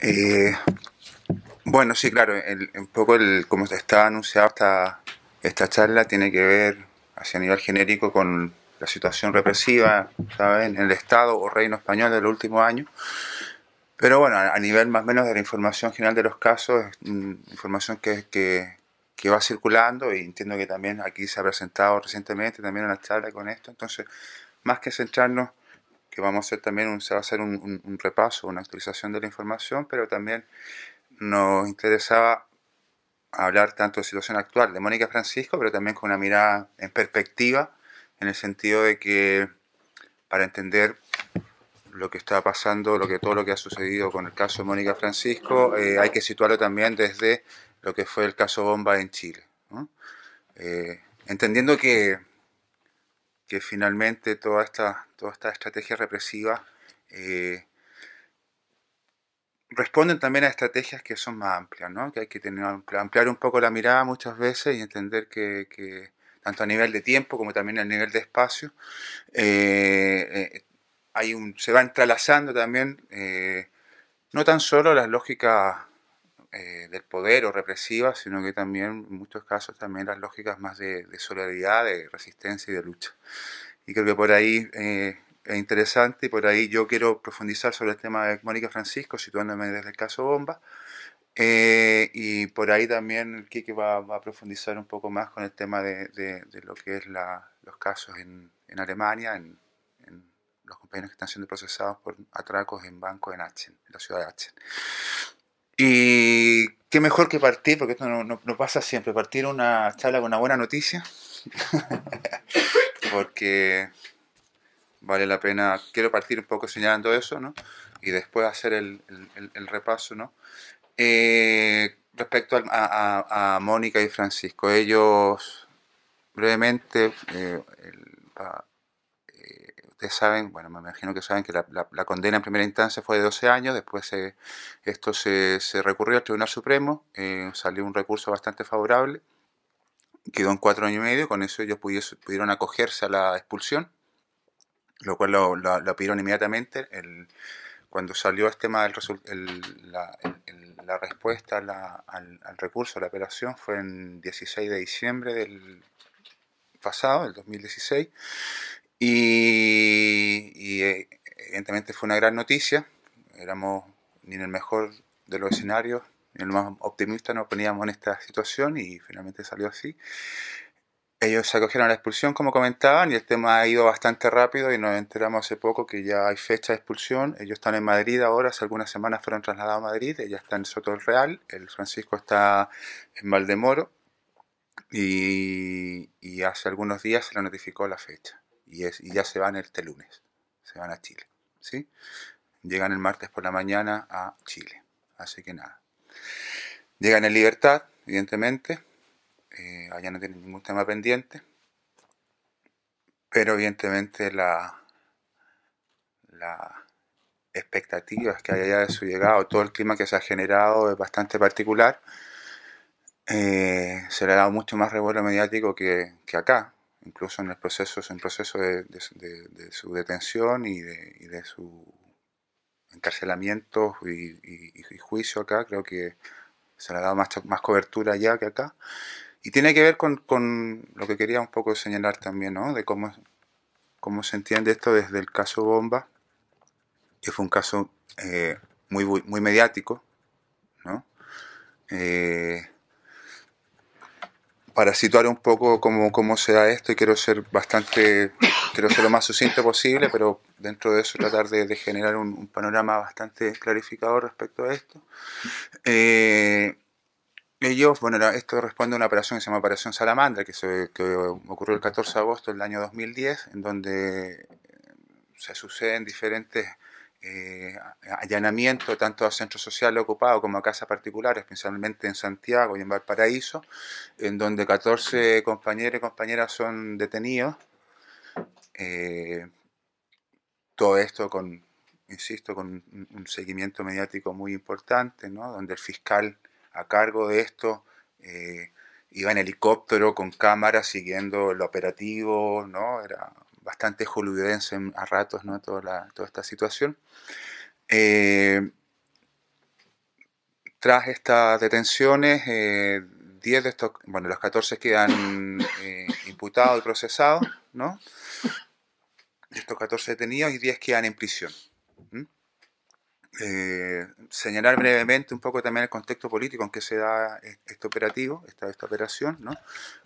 Eh, bueno, sí, claro, un poco el, como está anunciado esta, esta charla tiene que ver hacia nivel genérico con la situación represiva en el Estado o reino español del último año. Pero bueno, a, nivel más o menos de la información general de los casos, mm, información que, que, que, va circulando y entiendo que también aquí se ha presentado recientemente también una charla con esto. Entonces, más que centrarnos, que vamos a hacer también, un, hacer un, un repaso, una actualización de la información, pero también nos interesaba hablar tanto de situación actual de Mónica Francisco, pero también con una mirada en perspectiva, en el sentido de que para entender lo que está pasando, lo que todo lo que ha sucedido con el caso de Mónica Francisco, eh, hay que situarlo también desde lo que fue el caso Bomba en Chile. Eh, entendiendo que, que finalmente toda esta, toda esta estrategia represiva eh, responden también a estrategias que son más amplias, ¿no? que hay que tener, ampliar un poco la mirada muchas veces y entender que, tanto a nivel de tiempo como también a nivel de espacio, eh, eh, hay un, se va entrelazando también no tan solo las lógicas del poder o represivas, sino que también en muchos casos también las lógicas más de, de solidaridad, de resistencia y de lucha. Y creo que por ahí es interesante y por ahí yo quiero profundizar sobre el tema de Mónica Francisco, situándome desde el caso Bomba. Eh, y por ahí también Kike va, va, a profundizar un poco más con el tema de, de, lo que es la, los casos en, en Alemania, en, en, los compañeros que están siendo procesados por atracos en bancos en Aachen, en la ciudad de Aachen. Y qué mejor que partir, porque esto no, no, pasa siempre, partir una charla con una buena noticia, porque vale la pena, quiero partir un poco señalando eso, ¿no? Y después hacer el, el, repaso, ¿no? Eh, respecto a, a, Mónica y Francisco, ellos brevemente, eh, ustedes saben, bueno, me imagino que saben que la, condena en primera instancia fue de 12 años, después esto se, recurrió al Tribunal Supremo, salió un recurso bastante favorable, quedó en cuatro años y medio, con eso ellos pudieron acogerse a la expulsión lo cual lo, lo, pidieron inmediatamente. Cuando salió este tema el, la, respuesta al, al, recurso, la apelación, fue en 16 de diciembre del pasado, del 2016, y, eh, evidentemente fue una gran noticia. Éramos ni en el mejor de los escenarios, ni en el más optimista nos poníamos en esta situación y finalmente salió así. Ellos se acogieron a la expulsión, como comentaban, y el tema ha ido bastante rápido y nos enteramos hace poco que ya hay fecha de expulsión. Ellos están en Madrid ahora, hace algunas semanas fueron trasladados a Madrid, ella está en Soto del Real, el Francisco está en Valdemoro y hace algunos días se le notificó la fecha y, es, y ya se van este lunes, se van a Chile. ¿sí? Llegan el martes por la mañana a Chile, así que nada. Llegan en libertad, evidentemente eh, allá no tienen ningún tema pendiente, pero evidentemente la, la expectativas que hay allá de su llegada, todo el clima que se ha generado es bastante particular. Eh, se le ha dado mucho más revuelo mediático que, que, acá, incluso en el proceso, en proceso de, su detención y de, y su encarcelamiento y, juicio acá, creo que se le ha dado más, cobertura allá que acá. Y tiene que ver con, con, lo que quería un poco señalar también, ¿no? De cómo, cómo se entiende esto desde el caso Bomba, que fue un caso eh, muy, muy mediático, ¿no? Eh, para situar un poco cómo, cómo se da esto, y quiero ser bastante, quiero ser lo más sucinto posible, pero dentro de eso tratar de, generar un, panorama bastante clarificador respecto a esto. Eh, ellos, bueno, esto responde a una operación que se llama Operación Salamandra, que, se, que ocurrió el 14 de agosto del año 2010, en donde se suceden diferentes eh, allanamientos tanto a centros sociales ocupados como a casas particulares, especialmente en Santiago y en Valparaíso, en donde 14 compañeros y compañeras son detenidos. Eh, todo esto con, insisto, con un seguimiento mediático muy importante, ¿no? donde el fiscal a cargo de esto eh, iba en helicóptero con cámara siguiendo el operativo, ¿no? Era bastante hollywoodense a ratos, ¿no? Toda, esta situación. Eh, tras estas detenciones, 10 eh, de estos, bueno, los 14 quedan eh, imputados y procesados, ¿no? Estos 14 detenidos y 10 quedan en prisión. Eh, señalar brevemente un poco también el contexto político en que se da este operativo, esta, operación, ¿no?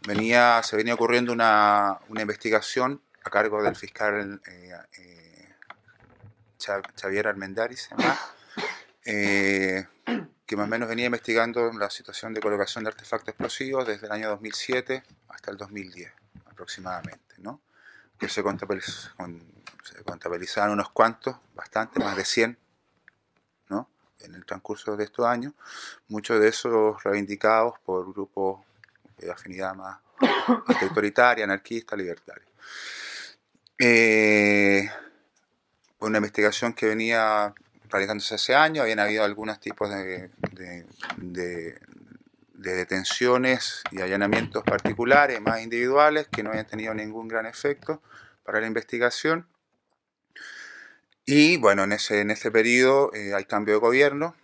Venía, se venía ocurriendo una investigación a cargo del fiscal Xavier Almendaris, eh, que más o menos venía investigando la situación de colocación de artefactos explosivos desde el año 2007 hasta el 2010 aproximadamente, ¿no? que se, contabilizaron unos cuantos, bastante, más de 100, ¿no? en el transcurso de estos años, muchos de esos reivindicados por grupos de afinidad más autoritaria, anarquista, libertaria. Eh, una investigación que venía realizándose hace años, habían habido algunos tipos de, de, detenciones y allanamientos particulares, más individuales, que no habían tenido ningún gran efecto para la investigación. Y bueno, en ese, en ese periodo eh, hay cambio de gobierno,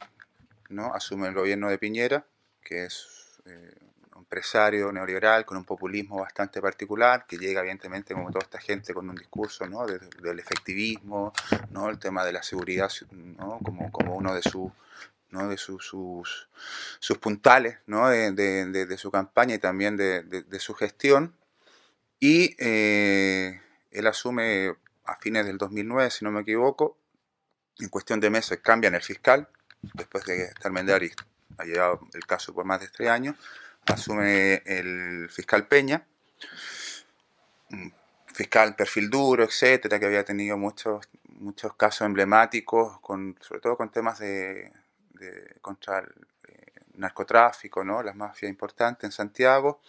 ¿no? asume el gobierno de Piñera, que es eh, empresario neoliberal con un populismo bastante particular, que llega evidentemente como toda esta gente con un discurso ¿no? del efectivismo, ¿no? el tema de la seguridad ¿no? como, como uno de, su, ¿no? de sus, sus, puntales ¿no? de, de, de, su campaña y también de, su gestión. Y eh, él asume a fines del 2009, si no me equivoco, en cuestión de meses cambian el fiscal, después de que Mendari ha llevado el caso por más de tres años, asume el fiscal Peña, fiscal perfil duro, etcétera, que había tenido muchos, muchos casos emblemáticos, con, sobre todo con temas de, contra el eh, narcotráfico, ¿no? las mafias importantes en Santiago.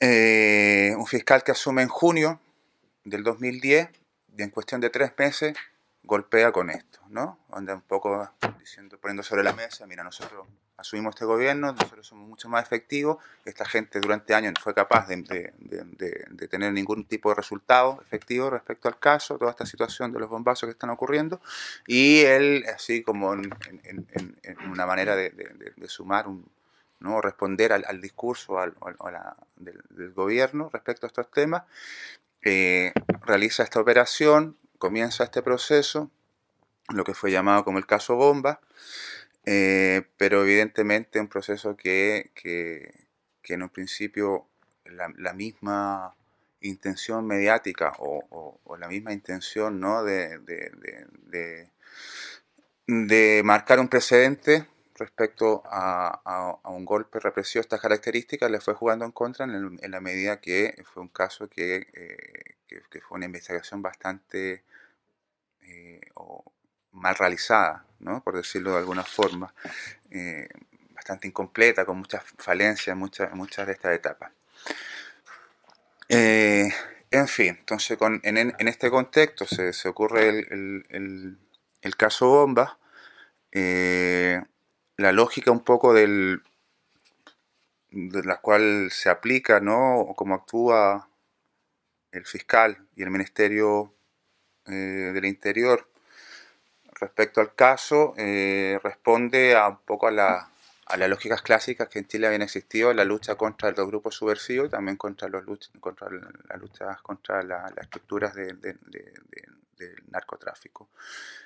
Eh, un fiscal que asume en junio del 2010 y en cuestión de tres meses golpea con esto, ¿no? Anda un poco diciendo, poniendo sobre la mesa, mira, nosotros asumimos este gobierno, nosotros somos mucho más efectivos, esta gente durante años no fue capaz de, tener ningún tipo de resultado efectivo respecto al caso, toda esta situación de los bombazos que están ocurriendo, y él, así como en, una manera de, sumar un, ¿no? responder al, discurso al, del, gobierno respecto a estos temas, eh, realiza esta operación, comienza este proceso, lo que fue llamado como el caso bomba, eh, pero evidentemente un proceso que, en un principio la, misma intención mediática o, la misma intención ¿no? de, de, marcar un precedente respecto a, un golpe represivo estas características le fue jugando en contra en, la medida que fue un caso que, eh, fue una investigación bastante eh, mal realizada ¿no? por decirlo de alguna forma, eh, bastante incompleta, con muchas falencias en muchas, muchas de estas etapas. Eh, en fin, entonces con, en, este contexto se, ocurre el, el, caso Bomba, eh, la lógica un poco del, de la cual se aplica, ¿no? O cómo actúa el fiscal y el Ministerio del Interior respecto al caso, eh, responde a un poco a, la, a, las lógicas clásicas que en Chile habían existido, la lucha contra los grupos subversivos y también contra, los contra las luchas contra las estructuras del narcotráfico.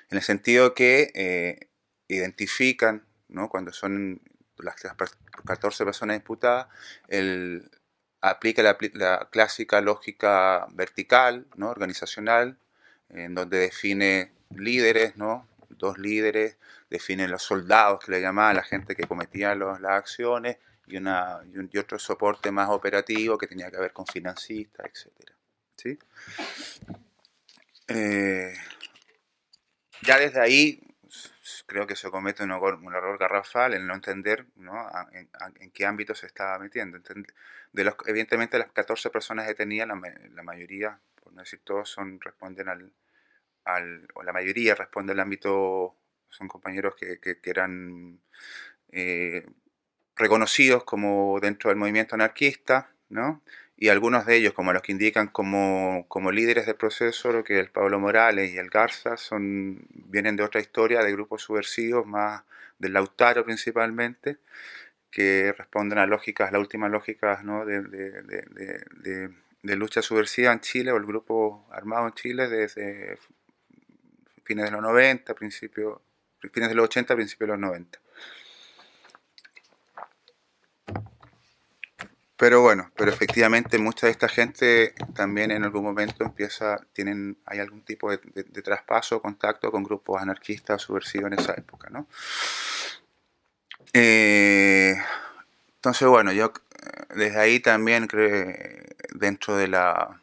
En el sentido que eh, identifican, ¿no? cuando son las, 14 personas imputadas, el, aplica la, la, clásica lógica vertical, ¿no? organizacional, en donde define líderes, ¿no? Dos líderes definen los soldados que le llamaban la gente que cometía las acciones y, una, y, otro soporte más operativo que tenía que ver con financistas, etc. ¿sí? Eh, ya desde ahí creo que se comete un, error garrafal en no entender ¿no? En, qué ámbito se estaba metiendo. De los, evidentemente las 14 personas detenidas, la, la mayoría, por no decir todos, son, responden al, o la mayoría responde al ámbito, son compañeros que, eran eh, reconocidos como dentro del movimiento anarquista, ¿no? y algunos de ellos, como los que indican como, como líderes del proceso, lo que el Pablo Morales y el Garza, son, vienen de otra historia, de grupos subversivos, más del Lautaro principalmente, que responden a lógicas, las últimas lógicas ¿no? de, de, de, lucha subversiva en Chile, o el grupo armado en Chile desde fines de los 90, principios, fines de los 80, principios de los 90. Pero bueno, pero efectivamente mucha de esta gente también en algún momento empieza, tienen, hay algún tipo de, traspaso, contacto con grupos anarquistas o subversivos en esa época, ¿no? Eh, entonces, bueno, yo desde ahí también creo, dentro de la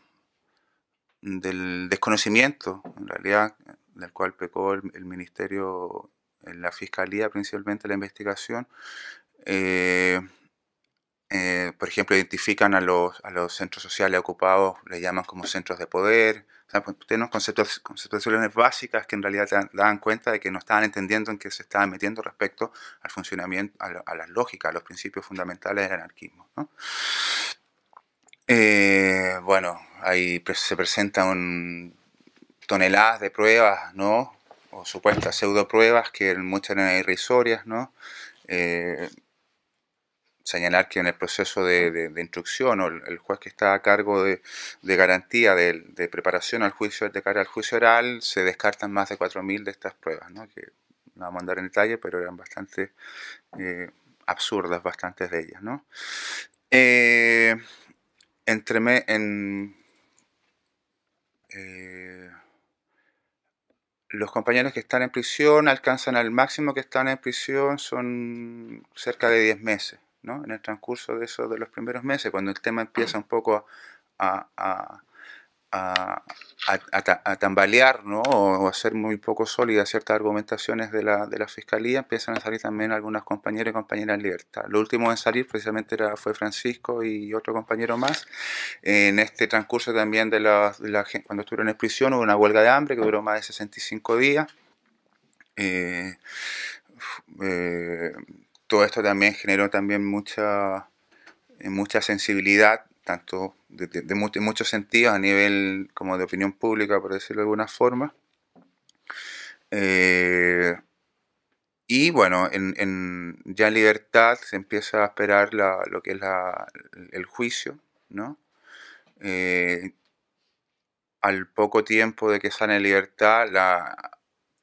del desconocimiento, en realidad, del cual pecó el, ministerio, la fiscalía principalmente la investigación, eh, eh, por ejemplo, identifican a los, a los centros sociales ocupados, les llaman como centros de poder. O sea, pues, tienen conceptos, conceptualizaciones básicas que en realidad dan cuenta de que no estaban entendiendo en qué se estaban metiendo respecto al funcionamiento, a, las lógicas, a los principios fundamentales del anarquismo. Eh, bueno, ahí se presentan toneladas de pruebas, ¿no? O supuestas pseudo pruebas que muchas eran irrisorias, ¿no? Eh, señalar que en el proceso de, instrucción o el, juez que está a cargo de, garantía de, preparación al juicio, de cara al juicio oral, se descartan más de 4.000 de estas pruebas, ¿no? que no vamos a andar en detalle, pero eran bastante eh, absurdas, bastantes de ellas. ¿no? Eh, en, eh, los compañeros que están en prisión alcanzan al máximo que están en prisión, son cerca de 10 meses en el transcurso de esos de los primeros meses, cuando el tema empieza un poco a, a, tambalear ¿no? o a ser muy poco sólida ciertas argumentaciones de la, de la fiscalía, empiezan a salir también algunas compañeros y compañeras en libertad. Lo último en salir precisamente era, fue Francisco y otro compañero más. En este transcurso también de la, de cuando estuvieron en prisión hubo una huelga de hambre que duró más de 65 días. Eh, eh, todo esto también generó también mucha, mucha sensibilidad, tanto de, muchos sentidos, a nivel como de opinión pública, por decirlo de alguna forma. Eh, y bueno, en, ya en libertad se empieza a esperar lo que es el juicio, ¿no? Eh, al poco tiempo de que sale en libertad, la,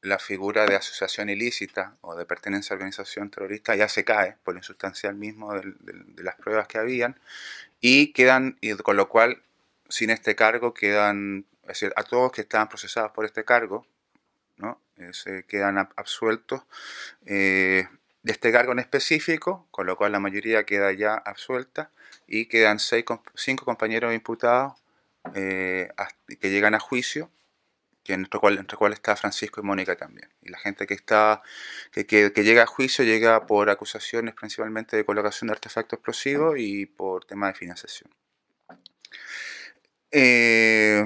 la figura de asociación ilícita o de pertenencia a organización terrorista ya se cae por lo insustancial mismo de, las pruebas que habían y quedan, y con lo cual, sin este cargo quedan, es decir, a todos que estaban procesados por este cargo, ¿no? Eh, se quedan absueltos eh, de este cargo en específico, con lo cual la mayoría queda ya absuelta y quedan seis, cinco compañeros imputados eh, que llegan a juicio entre cual, cual está Francisco y Mónica también. Y la gente que está que, llega a juicio llega por acusaciones principalmente de colocación de artefactos explosivos y por tema de financiación. Eh,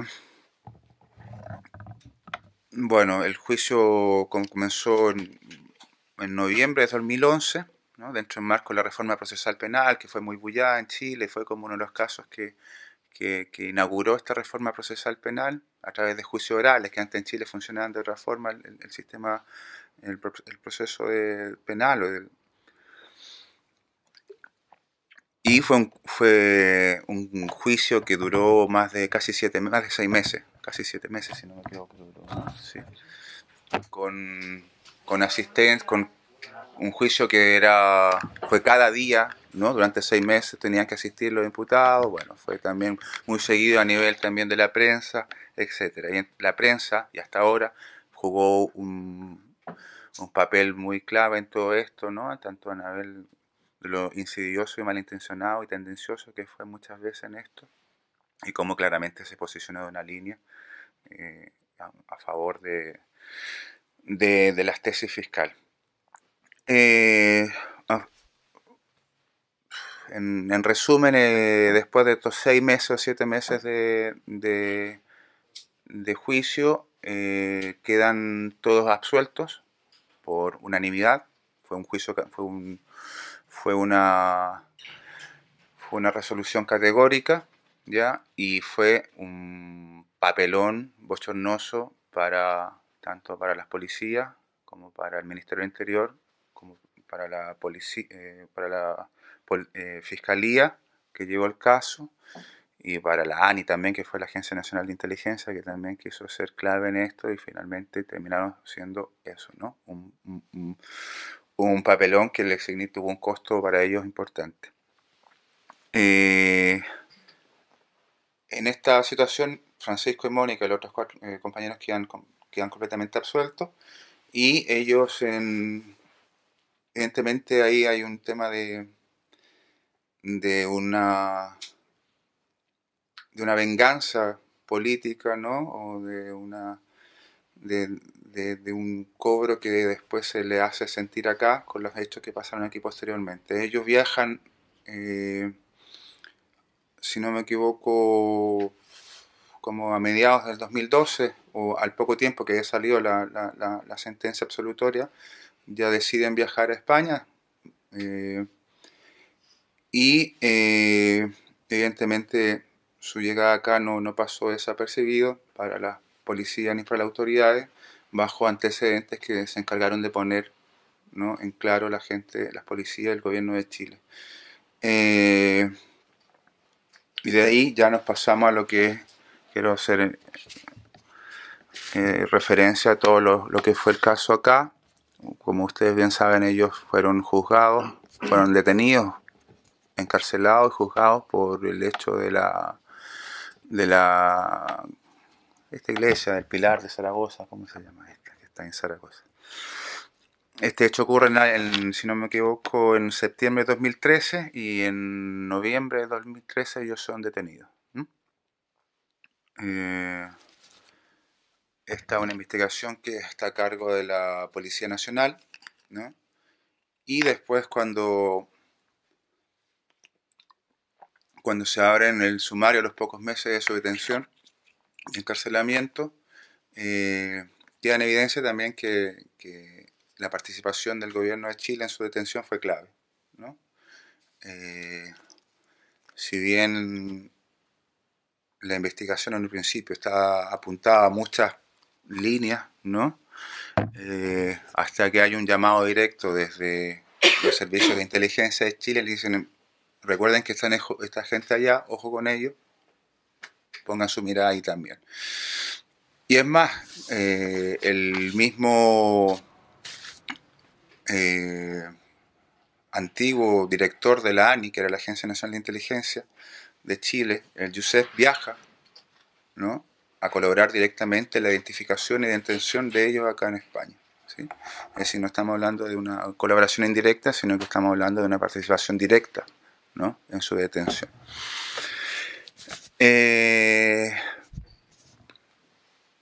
bueno, el juicio comenzó en, noviembre de 2011, ¿no? dentro del marco de la reforma procesal penal, que fue muy bullada en Chile, fue como uno de los casos que, que, inauguró esta reforma procesal penal a través de juicios orales, que antes en Chile funcionaban de otra forma el, sistema, el, proceso de penal. y fue un, fue un juicio que duró más de casi siete, más de seis meses, casi siete meses si no me equivoco, con, con asistencia, con un juicio que era fue cada día Durante seis meses tenían que asistir los imputados, bueno, fue también muy seguido a nivel también de la prensa, etcétera. Y la prensa, y hasta ahora, jugó un, papel muy clave en todo esto, ¿no? Tanto a nivel de lo insidioso y malintencionado y tendencioso que fue muchas veces en esto, y cómo claramente se posicionó de una línea eh, a, favor de, de, las tesis fiscal. Eh, en, resumen, eh, después de estos seis meses o siete meses de, de, juicio, eh, quedan todos absueltos por unanimidad. Fue un juicio, fue, un, fue una fue una resolución categórica ¿ya? Y fue un papelón bochornoso para tanto para las policías como para el Ministerio del Interior, como para la policía, eh, para la eh, fiscalía que llevó el caso y para la ANI también, que fue la Agencia Nacional de Inteligencia, que también quiso ser clave en esto y finalmente terminaron siendo eso, ¿no? Un, papelón que le tuvo un costo para ellos importante. Eh, en esta situación, Francisco y Mónica y los otros cuatro eh, compañeros quedan, quedan completamente absueltos y ellos, en, evidentemente ahí hay un tema de, de una de una venganza política, ¿no? O de una de, un cobro que después se le hace sentir acá con los hechos que pasaron aquí posteriormente. Ellos viajan, eh, si no me equivoco, como a mediados del 2012 o al poco tiempo que haya salido la, la, sentencia absolutoria, ya deciden viajar a España. Eh, y eh, evidentemente su llegada acá no, no pasó desapercibido para la policía ni para las autoridades, bajo antecedentes que se encargaron de poner ¿no? en claro la gente, las policías del gobierno de Chile. Eh, y de ahí ya nos pasamos a lo que quiero hacer eh, referencia a todo lo, lo, que fue el caso acá. Como ustedes bien saben, ellos fueron juzgados, fueron detenidos, encarcelados y juzgados por el hecho de la de la esta iglesia del Pilar de Zaragoza, ¿cómo se llama esta? Que está en Zaragoza. Este hecho ocurre, en, si no me equivoco, en septiembre de 2013 y en noviembre de 2013 ellos son detenidos. Eh, esta es una investigación que está a cargo de la Policía Nacional. Y después cuando cuando se abre en el sumario los pocos meses de su detención y encarcelamiento, eh, en evidencia también que, la participación del gobierno de Chile en su detención fue clave. Eh, si bien la investigación en un principio estaba apuntada a muchas líneas, ¿no? Eh, hasta que hay un llamado directo desde los servicios de inteligencia de Chile, le dicen Recuerden que están esta gente allá, ojo con ellos, pongan su mirada ahí también. Y es más, eh, el mismo eh, antiguo director de la ANI, que era la Agencia Nacional de Inteligencia de Chile, el Yusef, viaja ¿no? a colaborar directamente en la identificación y detención de ellos acá en España. ¿sí? Es decir, no estamos hablando de una colaboración indirecta, sino que estamos hablando de una participación directa en su detención. Eh,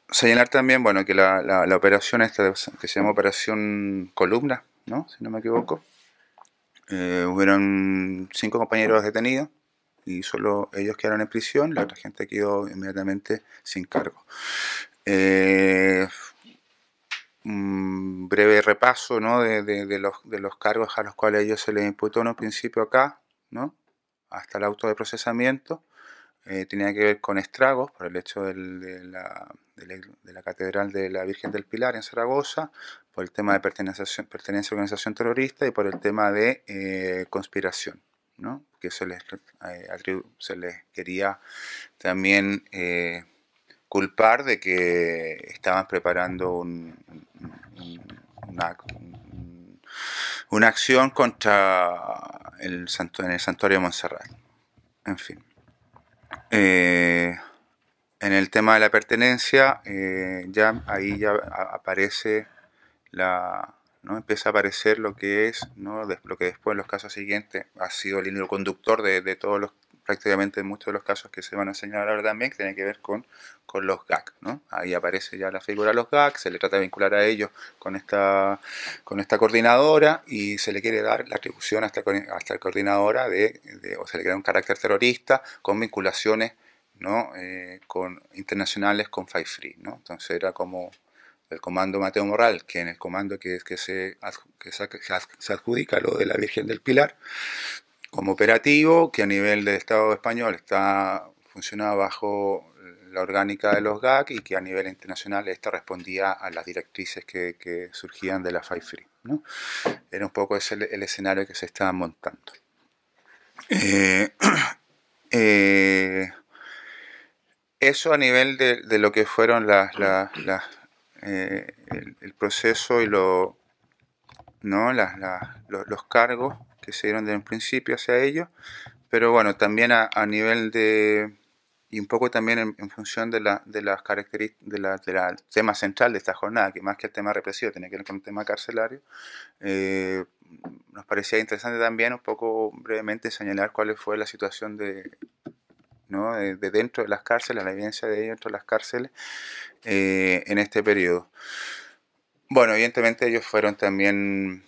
señalar también, bueno, que la, operación esta que se llama Operación Columna, ¿no? Si no me equivoco, eh, hubieron cinco compañeros detenidos y solo ellos quedaron en prisión, la otra gente quedó inmediatamente sin cargo. Eh, un breve repaso ¿no? de, los, de los cargos a los cuales ellos se les imputó en un principio acá, ¿no? hasta el auto de procesamiento, eh, tenía que ver con estragos por el hecho de, la, de, la, Catedral de la Virgen del Pilar en Zaragoza, por el tema de pertenencia, pertenencia a organización terrorista y por el tema de eh, conspiración, ¿no? que se les, eh, se les quería también culpar de que estaban preparando un, una, una acción contra el santo, en el santuario de Montserrat. En fin. Eh, en el tema de la pertenencia, eh, ya ahí ya aparece la, ¿no? empieza a aparecer lo que es, ¿no? lo que después en los casos siguientes ha sido el hilo conductor de todos los prácticamente en muchos de los casos que se van a señalar ahora también, que tienen que ver con, con los GAC. ¿no? Ahí aparece ya la figura de los GAC, se le trata de vincular a ellos con esta, con esta coordinadora y se le quiere dar la atribución a esta, coordinadora de, o se le crea un carácter terrorista con vinculaciones ¿no? Eh, con, internacionales con Five Free. ¿no? Entonces era como el comando Mateo Morral, que en el comando que, que, se, que se adjudica lo de la Virgen del Pilar, como operativo, que a nivel del Estado español está funcionaba bajo la orgánica de los GAC y que a nivel internacional esta respondía a las directrices que, surgían de la Five Free. ¿no? Era un poco ese el, escenario que se estaba montando. Eh, eh, eso a nivel de, lo que fueron las, eh, el, proceso y lo, ¿no? los, cargos que se dieron desde un principio hacia ellos, pero bueno, también a nivel de, y un poco también en, función de, la, de las características, del tema central de esta jornada, que más que el tema represivo tiene que ver con el tema carcelario, eh, nos parecía interesante también un poco brevemente señalar cuál fue la situación de, ¿no? de, dentro de las cárceles, la evidencia de dentro de las cárceles eh, en este periodo. Bueno, evidentemente ellos fueron también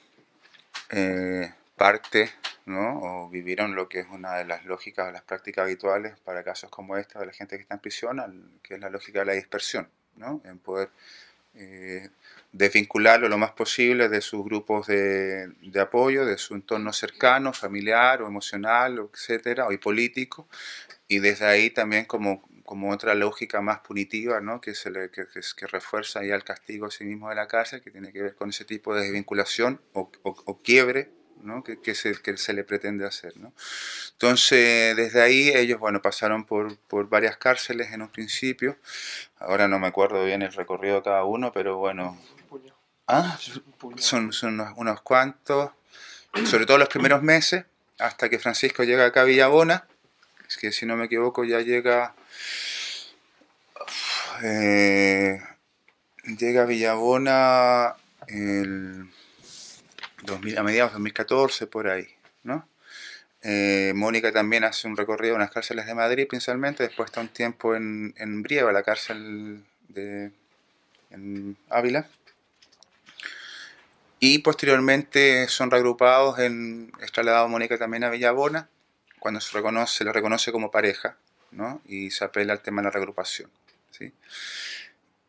eh, parte ¿no? o vivieron lo que es una de las lógicas o las prácticas habituales para casos como este de la gente que está en prisión, que es la lógica de la dispersión, ¿no? en poder eh, desvincularlo lo más posible de sus grupos de, apoyo, de su entorno cercano, familiar o emocional, etcétera, o político, y desde ahí también como, como otra lógica más punitiva, ¿no? que, se que, refuerza ya el castigo a sí mismo de la cárcel, que tiene que ver con ese tipo de desvinculación o quiebre ¿no? que, que, se, que, se, le pretende hacer. ¿no? Entonces, desde ahí ellos bueno, pasaron por, por, varias cárceles en un principio. Ahora no me acuerdo bien el recorrido de cada uno, pero bueno. ¿Ah? Son, son unos, cuantos, sobre todo los primeros meses, hasta que Francisco llega acá a Villabona, es que si no me equivoco ya llega... Eh, llega a Villabona el a mediados de 2014, por ahí, ¿no? Eh, Mónica también hace un recorrido en las cárceles de Madrid principalmente, después está un tiempo en, en Brieva, la cárcel de en Ávila. Y posteriormente son reagrupados en, es trasladado Mónica también a Villabona, cuando se, reconoce, se reconoce como pareja, ¿no? Y se apela al tema de la reagrupación, ¿sí?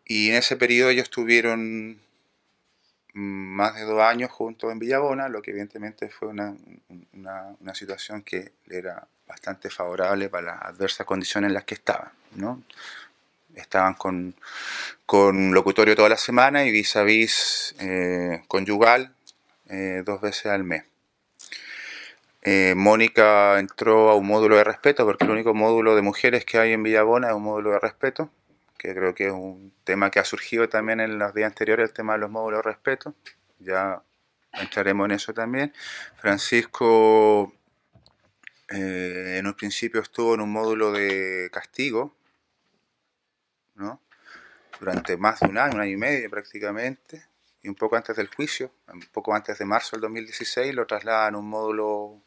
Y en ese periodo ellos tuvieron más de dos años juntos en Villabona, lo que evidentemente fue una, una, situación que era bastante favorable para las adversas condiciones en las que estaban. ¿no? Estaban con, con locutorio toda la semana y vis a vis eh, conyugal eh, dos veces al mes. Eh, Mónica entró a un módulo de respeto, porque el único módulo de mujeres que hay en Villabona es un módulo de respeto que creo que es un tema que ha surgido también en los días anteriores, el tema de los módulos de respeto. Ya entraremos en eso también. Francisco eh, en un principio estuvo en un módulo de castigo, ¿no? Durante más de un año, un año y medio prácticamente, y un poco antes del juicio, un poco antes de marzo del 2016, lo trasladan a un módulo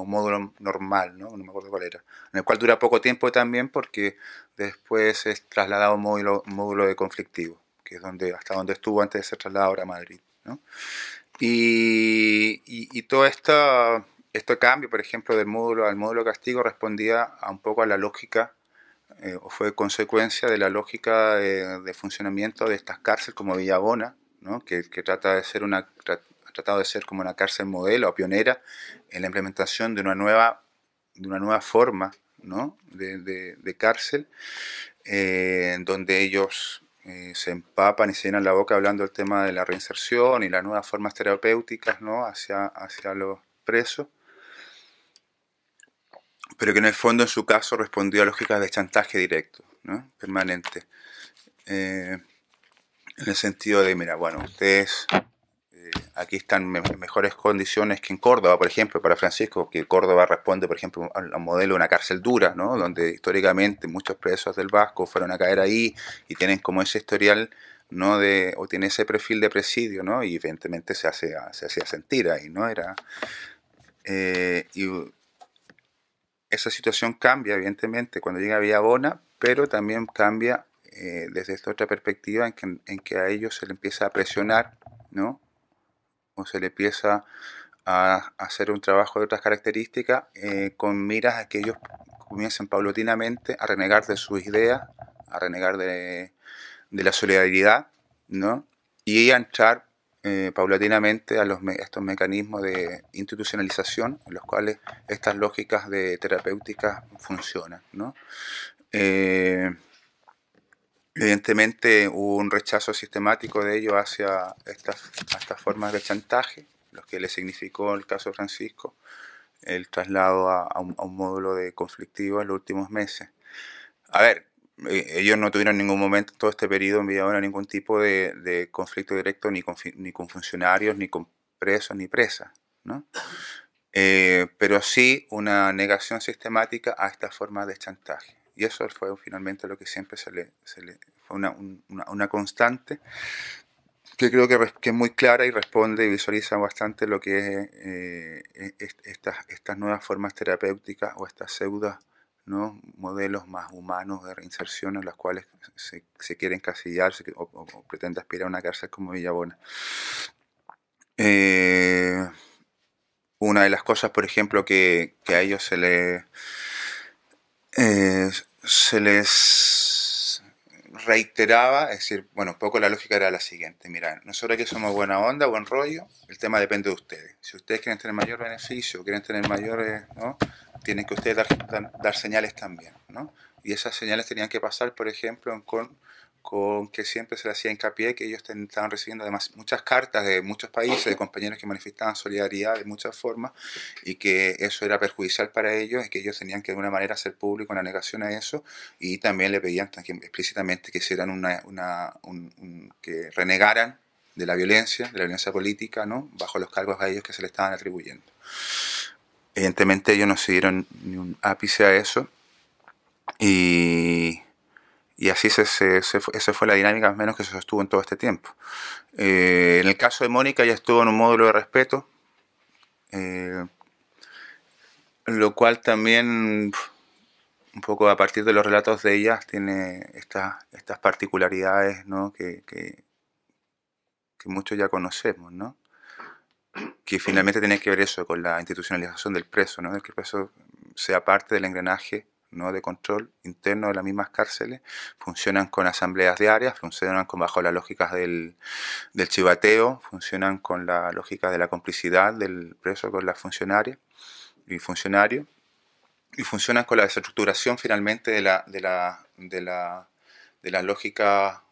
un módulo normal, ¿no? no me acuerdo cuál era, en el cual dura poco tiempo también porque después es trasladado a un módulo, módulo de conflictivo, que es donde, hasta donde estuvo antes de ser trasladado ahora a Madrid. ¿no? Y, y, todo esto, este cambio, por ejemplo, del módulo al módulo castigo respondía a un poco a la lógica eh, o fue consecuencia de la lógica de, funcionamiento de estas cárceles como Villabona, ¿no? que, que, trata de ser una tratado de ser como una cárcel modelo o pionera en la implementación de una nueva, de una nueva forma ¿no? de, cárcel, eh, donde ellos eh, se empapan y se llenan la boca hablando del tema de la reinserción y las nuevas formas terapéuticas ¿no? hacia, hacia los presos, pero que en el fondo en su caso respondió a lógicas de chantaje directo, ¿no? permanente. Eh, en el sentido de, mira, bueno, ustedes aquí están en mejores condiciones que en Córdoba, por ejemplo, para Francisco, que Córdoba responde, por ejemplo, al modelo de una cárcel dura, ¿no? donde históricamente muchos presos del Vasco fueron a caer ahí y tienen como ese historial no o tiene ese perfil de presidio no y evidentemente se hace se hacía sentir ahí no era eh, y esa situación cambia evidentemente cuando llega Villabona pero también cambia eh, desde esta otra perspectiva en que, en que a ellos se le empieza a presionar no se le empieza a hacer un trabajo de otras características eh, con miras a que ellos comiencen paulatinamente a renegar de sus ideas, a renegar de, la solidaridad, ¿no? Y a entrar eh, paulatinamente a, los estos mecanismos de institucionalización en los cuales estas lógicas de terapéuticas funcionan. ¿no? Eh, evidentemente hubo un rechazo sistemático de ellos hacia estas, estas formas de chantaje, lo que le significó el caso Francisco el traslado a, un, módulo de conflictivo en los últimos meses. A ver, eh, ellos no tuvieron en ningún momento en todo este periodo enviado ningún tipo de, conflicto directo ni con, funcionarios, ni con presos, ni presas, ¿no? Eh, pero sí una negación sistemática a esta forma de chantaje. Y eso fue finalmente lo que siempre se le, se le fue una, una, constante que creo que, que, es muy clara y responde y visualiza bastante lo que es eh, estas, estas nuevas formas terapéuticas o estas pseudas ¿no? modelos más humanos de reinserción en los cuales se, se quiere encasillar o, pretende aspirar a una cárcel como Villabona. Eh, una de las cosas, por ejemplo, que, a ellos se, le, eh, se les reiteraba, es decir, bueno, un poco la lógica era la siguiente, mira, nosotros aquí somos buena onda, buen rollo, el tema depende de ustedes. Si ustedes quieren tener mayor beneficio, quieren tener mayores, ¿no? tienen que ustedes dar, dar, señales también, ¿no? Y esas señales tenían que pasar, por ejemplo, con, con que siempre se le hacía hincapié que ellos estaban recibiendo además muchas cartas de muchos países, de compañeros que manifestaban solidaridad de muchas formas y que eso era perjudicial para ellos y que ellos tenían que de alguna manera hacer público una negación a eso y también le pedían explícitamente que hicieran una que renegaran de la violencia, de la violencia política, ¿no? bajo los cargos a ellos que se le estaban atribuyendo. Evidentemente ellos no se dieron ni un ápice a eso y, y así se, se, esa fue la dinámica menos que se sostuvo en todo este tiempo. Eh, en el caso de Mónica ya estuvo en un módulo de respeto, eh, lo cual también un poco a partir de los relatos de ella tiene estas, particularidades ¿no? que, que, que muchos ya conocemos, ¿no? que finalmente tiene que ver eso con la institucionalización del preso, ¿no? de que el preso sea parte del engranaje ¿no? de control interno de las mismas cárceles, funcionan con asambleas diarias, funcionan con, bajo las lógicas del, del chivateo, funcionan con la lógica de la complicidad del preso con la funcionaria y funcionario, y funcionan con la desestructuración finalmente de la, de la, de la, de la lógica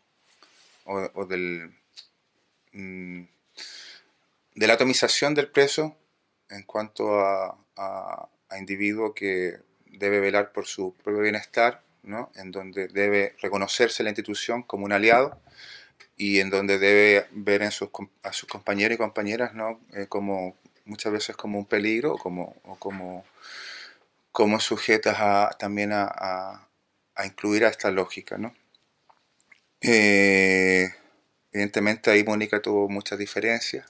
o, del... Mm, de la atomización del preso en cuanto a, a, individuo que debe velar por su propio bienestar, ¿no? en donde debe reconocerse la institución como un aliado y en donde debe ver a sus compañeros y compañeras ¿no? Eh, como muchas veces como un peligro o como, como, como sujetas a, también a, a, incluir a esta lógica. ¿no? Eh, evidentemente ahí Mónica tuvo muchas diferencias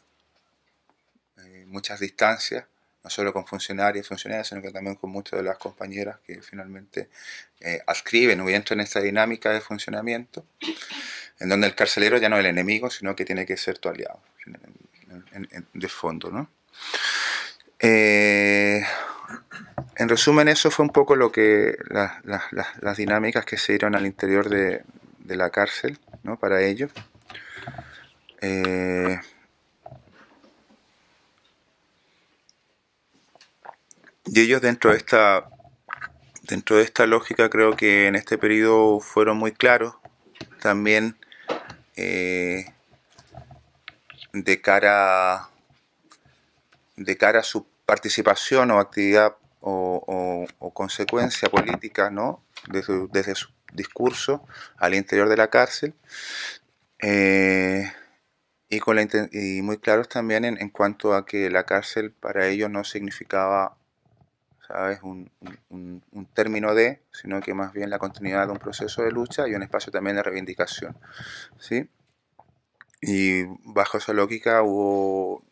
muchas distancias, no solo con funcionarios y funcionarias, sino que también con muchas de las compañeras que finalmente eh, adscriben o entran en esta dinámica de funcionamiento, en donde el carcelero ya no es el enemigo, sino que tiene que ser tu aliado, de fondo. ¿no? Eh, en resumen, eso fue un poco lo que las dinámicas que se dieron al interior de, de la cárcel ¿no? para ellos. Eh, Y ellos dentro de esta dentro de esta lógica creo que en este periodo fueron muy claros también eh, de cara de cara a su participación o actividad o, consecuencia política ¿no? desde, su discurso al interior de la cárcel eh, y, con y muy claros también en, en cuanto a que la cárcel para ellos no significaba ¿sabes? Un, un, término de, sino que más bien la continuidad de un proceso de lucha y un espacio también de reivindicación. ¿sí? Y bajo esa lógica hubo,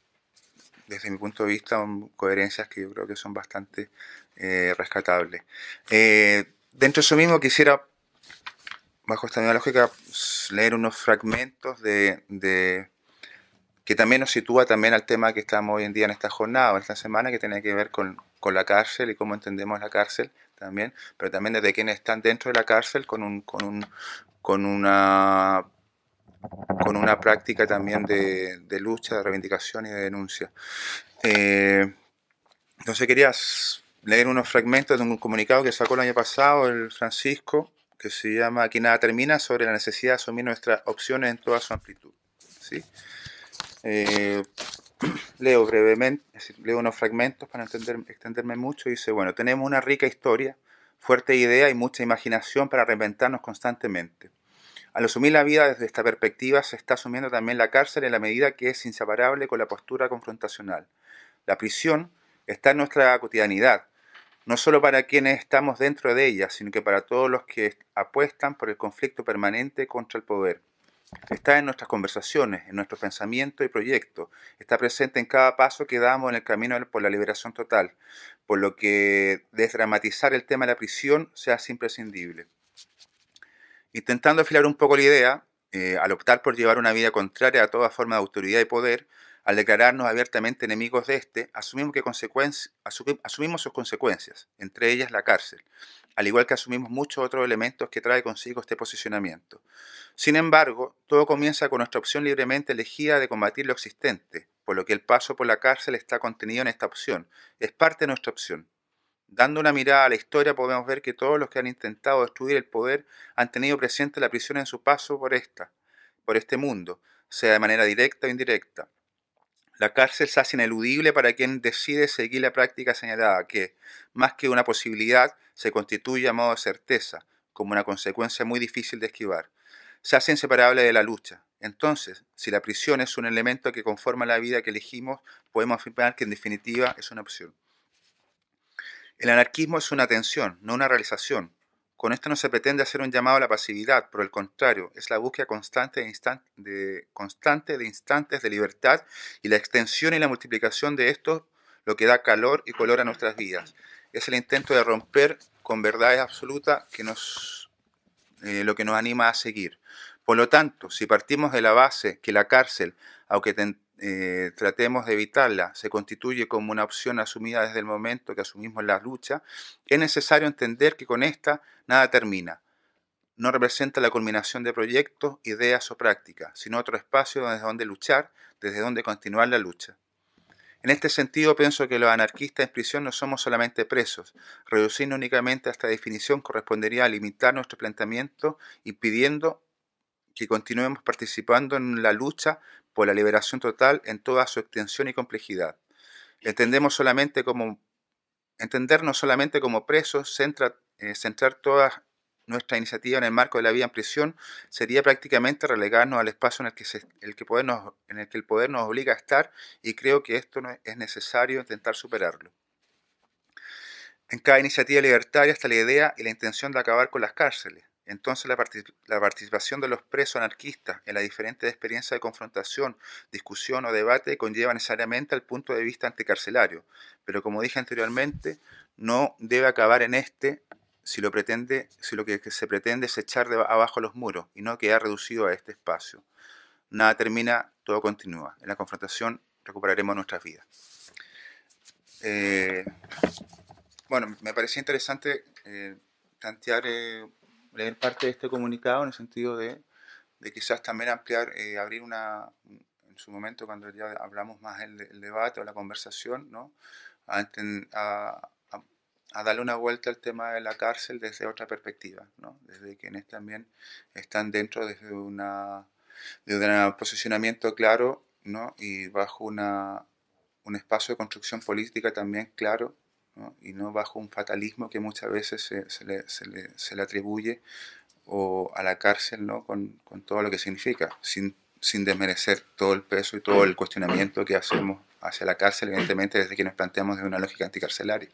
desde mi punto de vista, coherencias que yo creo que son bastante eh, rescatables. Eh, dentro de eso mismo quisiera, bajo esta misma lógica, leer unos fragmentos de, de que también nos sitúa también al tema que estamos hoy en día en esta jornada, en esta semana, que tiene que ver con, con la cárcel y cómo entendemos la cárcel también, pero también desde quienes están dentro de la cárcel con, un, con, un, con una con una práctica también de, lucha, de reivindicación y de denuncia. Eh, entonces quería leer unos fragmentos de un comunicado que sacó el año pasado el Francisco, que se llama Aquí nada termina, sobre la necesidad de asumir nuestras opciones en toda su amplitud. ¿sí? Eh, leo brevemente, leo unos fragmentos para extenderme mucho. Dice, bueno, tenemos una rica historia, fuerte idea y mucha imaginación para reinventarnos constantemente. Al asumir la vida desde esta perspectiva, se está asumiendo también la cárcel en la medida que es inseparable con la postura confrontacional. La prisión está en nuestra cotidianidad, no solo para quienes estamos dentro de ella, sino que para todos los que apuestan por el conflicto permanente contra el poder. Está en nuestras conversaciones, en nuestros pensamientos y proyectos. Está presente en cada paso que damos en el camino por la liberación total, por lo que desdramatizar el tema de la prisión se hace imprescindible. Intentando afilar un poco la idea, eh, al optar por llevar una vida contraria a toda forma de autoridad y poder, al declararnos abiertamente enemigos de este, asumimos, que asumimos sus consecuencias, entre ellas la cárcel, al igual que asumimos muchos otros elementos que trae consigo este posicionamiento. Sin embargo, todo comienza con nuestra opción libremente elegida de combatir lo existente, por lo que el paso por la cárcel está contenido en esta opción, es parte de nuestra opción. Dando una mirada a la historia podemos ver que todos los que han intentado destruir el poder han tenido presente la prisión en su paso por esta, por este mundo, sea de manera directa o indirecta. La cárcel se hace ineludible para quien decide seguir la práctica señalada, que, más que una posibilidad, se constituye a modo de certeza, como una consecuencia muy difícil de esquivar. Se hace inseparable de la lucha. Entonces, si la prisión es un elemento que conforma la vida que elegimos, podemos afirmar que en definitiva es una opción. El anarquismo es una tensión, no una realización. Con esto no se pretende hacer un llamado a la pasividad, por el contrario, es la búsqueda constante de, instantes de libertad y la extensión y la multiplicación de estos lo que da calor y color a nuestras vidas. Es el intento de romper con verdades absolutas que nos, eh, lo que nos anima a seguir. Por lo tanto, si partimos de la base que la cárcel, aunque eh, tratemos de evitarla, se constituye como una opción asumida desde el momento que asumimos la lucha, es necesario entender que con esta nada termina. No representa la culminación de proyectos, ideas o prácticas, sino otro espacio desde donde luchar, desde donde continuar la lucha. En este sentido, pienso que los anarquistas en prisión no somos solamente presos. Reducirnos únicamente a esta definición correspondería a limitar nuestro planteamiento, impidiendo que continuemos participando en la lucha por la liberación total en toda su extensión y complejidad. Entendemos solamente como, entendernos solamente como presos, eh, centrar toda nuestra iniciativa en el marco de la vida en prisión, sería prácticamente relegarnos al espacio en el que, el, poder nos, obliga a estar y creo que esto es necesario intentar superarlo. En cada iniciativa libertaria está la idea y la intención de acabar con las cárceles, entonces la, participación de los presos anarquistas en las diferentes experiencias de confrontación, discusión o debate conlleva necesariamente al punto de vista anticarcelario, pero como dije anteriormente, no debe acabar en este si lo, pretende, si lo que se pretende es echar de abajo los muros y no quedar reducido a este espacio. Nada termina, todo continúa. En la confrontación recuperaremos nuestras vidas. Eh, bueno, me parecía interesante eh, eh, leer parte de este comunicado en el sentido de, de quizás también ampliar, eh, abrir una, en su momento cuando ya hablamos más el, debate o la conversación, ¿no? A, a, darle una vuelta al tema de la cárcel desde otra perspectiva, ¿no? desde quienes también están dentro desde una de un posicionamiento claro ¿no? y bajo una, un espacio de construcción política también claro y no bajo un fatalismo que muchas veces se, se, le, se, le, se le, atribuye o a la cárcel ¿no? con, con, todo lo que significa, sin, sin desmerecer todo el peso y todo el cuestionamiento que hacemos hacia la cárcel, evidentemente desde que nos planteamos desde una lógica anticarcelaria,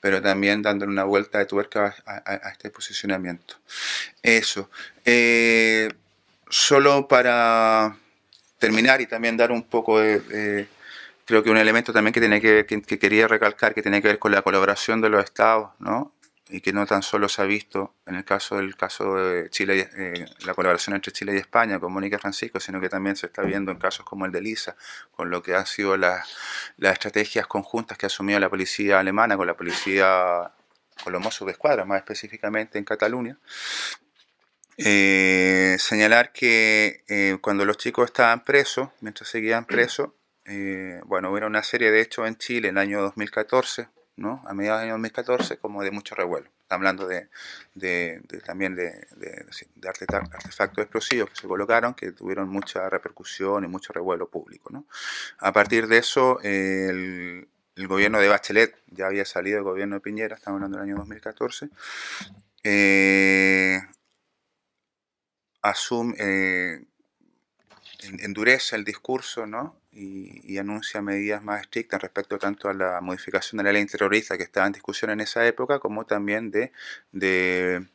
pero también dándole una vuelta de tuerca a, este posicionamiento. Eso. Eh, solo para terminar y también dar un poco de creo que un elemento también que, tiene que, que, quería recalcar, que tiene que ver con la colaboración de los estados, ¿no? y que no tan solo se ha visto en el caso del caso de Chile, eh, la colaboración entre Chile y España con Mónica Francisco, sino que también se está viendo en casos como el de Lisa, con lo que han sido las, las estrategias conjuntas que ha asumido la policía alemana con la policía, con los Mossos de Escuadra, más específicamente en Cataluña, Eh, señalar que eh, cuando los chicos estaban presos, mientras seguían presos, eh, bueno, hubo una serie de hechos en Chile en el año 2014, ¿no? A mediados del año 2014, como de mucho revuelo. Hablando de, también de, artefactos explosivos que se colocaron, que tuvieron mucha repercusión y mucho revuelo público, ¿no? A partir de eso, el, gobierno de Bachelet ya había salido, el gobierno de Piñera, estamos hablando del año 2014, eh, asume, eh, endurece el discurso, ¿no? Y, anuncia medidas más estrictas respecto tanto a la modificación de la ley terrorista que estaba en discusión en esa época, como también de, de,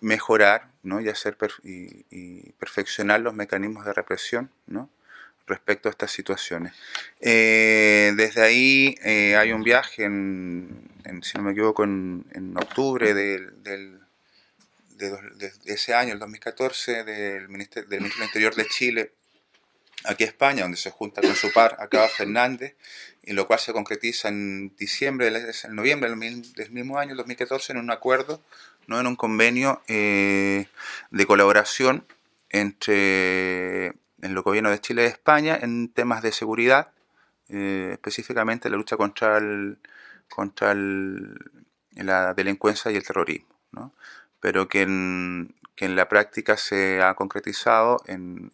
mejorar ¿no? y, hacer y, perfeccionar los mecanismos de represión ¿no? respecto a estas situaciones. Eh, desde ahí eh, hay un viaje, en, si no me equivoco, en, octubre del, del de, ese año, el 2014, del Ministerio, del Ministerio del Interior de Chile, aquí a España, donde se junta con su par, acá Fernández, y lo cual se concretiza en diciembre, en noviembre del mismo año, el 2014, en un acuerdo, no en un convenio eh, de colaboración entre en los gobiernos de Chile y España en temas de seguridad, eh, específicamente la lucha contra, el, contra la delincuencia y el terrorismo, ¿no? pero que en, que en la práctica se ha concretizado en,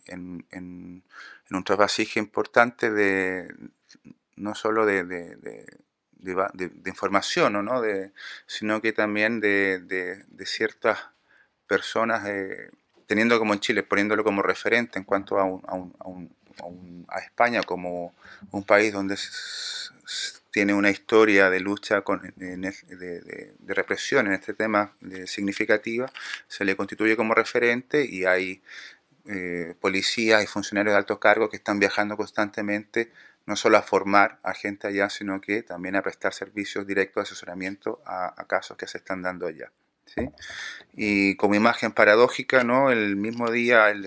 un trasvasije importante de no solo de, de, de, información, ¿no? de, sino que también de, ciertas personas, eh, teniendo como en Chile, poniéndolo como referente en cuanto a, un, a, un, a, a España como un país donde tiene una historia de lucha con, de, represión en este tema significativa, se le constituye como referente y hay eh, policías y funcionarios de alto cargo que están viajando constantemente no solo a formar a gente allá, sino que también a prestar servicios directos de asesoramiento a, casos que se están dando allá. ¿sí? Y como imagen paradójica, ¿no? el mismo día, el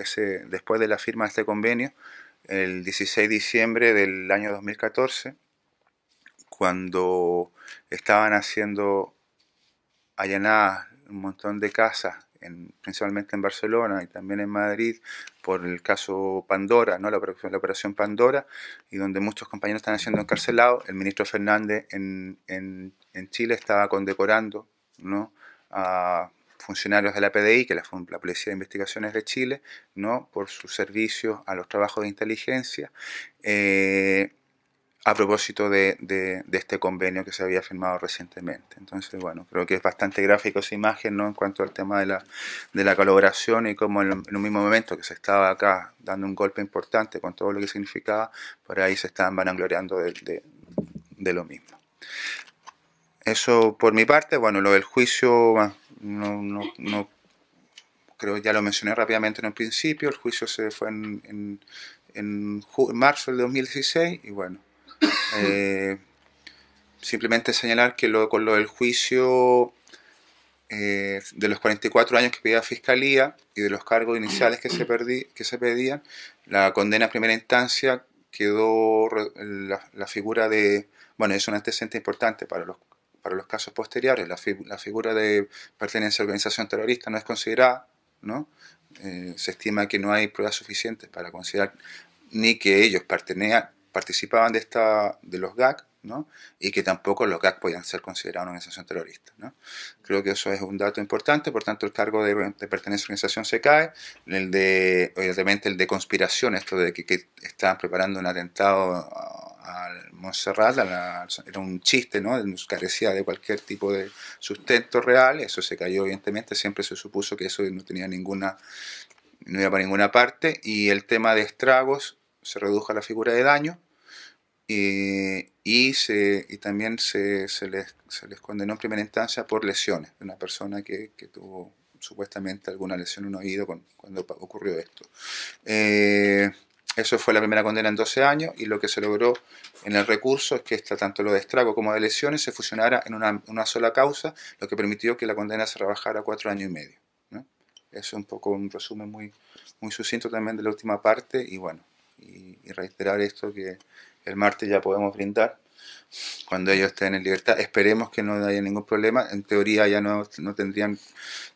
después de la firma de este convenio, el 16 de diciembre del año 2014, cuando estaban haciendo allanadas un montón de casas, en, principalmente en Barcelona y también en Madrid, por el caso Pandora, ¿no? la, operación, Pandora, y donde muchos compañeros están siendo encarcelados, el ministro Fernández en, en, en Chile estaba condecorando ¿no? a funcionarios de la PDI, que es la, Policía de Investigaciones de Chile, ¿no? por su servicio a los trabajos de inteligencia. Eh, a propósito de, este convenio que se había firmado recientemente. Entonces, bueno, creo que es bastante gráfico esa imagen ¿no? en cuanto al tema de la, de la colaboración y cómo en, un mismo momento que se estaba acá dando un golpe importante con todo lo que significaba, por ahí se estaban vanagloriando de, de lo mismo. Eso por mi parte, bueno, lo del juicio, no, no, no creo ya lo mencioné rápidamente en el principio, el juicio se fue en, en, en marzo del 2016 y bueno, eh, simplemente señalar que lo, con lo del juicio eh, de los 44 años que pedía Fiscalía y de los cargos iniciales que se, pedían, la condena a primera instancia quedó la, figura de, bueno, es un antecedente importante para los, para los casos posteriores, la, la figura de pertenencia a organización terrorista no es considerada, ¿no? Eh, se estima que no hay pruebas suficientes para considerar ni que ellos pertenecían participaban de, esta, de los GAC, ¿no? y que tampoco los GAC podían ser considerados una organización terrorista. ¿no? Creo que eso es un dato importante, por tanto el cargo de, pertenencia a organización se cae, el de, obviamente el de conspiración, esto de que, estaban preparando un atentado al Montserrat, era un chiste, ¿no? carecía de cualquier tipo de sustento real, eso se cayó evidentemente, siempre se supuso que eso no tenía ninguna, no iba para ninguna parte, y el tema de estragos, se redujo a la figura de daño y, se, y también se, se, les, se, les, condenó en primera instancia por lesiones una persona que, que tuvo supuestamente alguna lesión en un oído cuando ocurrió esto. Eh, eso fue la primera condena en 12 años y lo que se logró en el recurso es que esta, tanto lo de estrago como de lesiones se fusionara en una, una, sola causa, lo que permitió que la condena se rebajara a cuatro años y medio. Eso es un poco un resumen muy, muy sucinto también de la última parte y bueno, y, reiterar esto que el martes ya podemos brindar cuando ellos estén en libertad. Esperemos que no haya ningún problema. En teoría ya no, no tendrían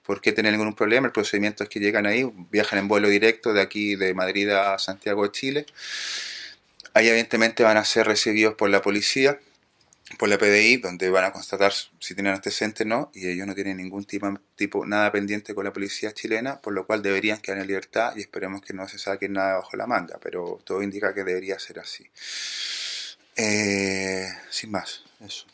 por qué tener ningún problema. El procedimiento es que llegan ahí, viajan en vuelo directo de aquí, de Madrid a Santiago de Chile. Ahí evidentemente van a ser recibidos por la policía, por la PDI, donde van a constatar si tienen antecedentes o no, y ellos no tienen ningún tipo, nada pendiente con la policía chilena, por lo cual deberían quedar en libertad y esperemos que no se saquen nada bajo la manga, pero todo indica que debería ser así. Eh, sin más, eso.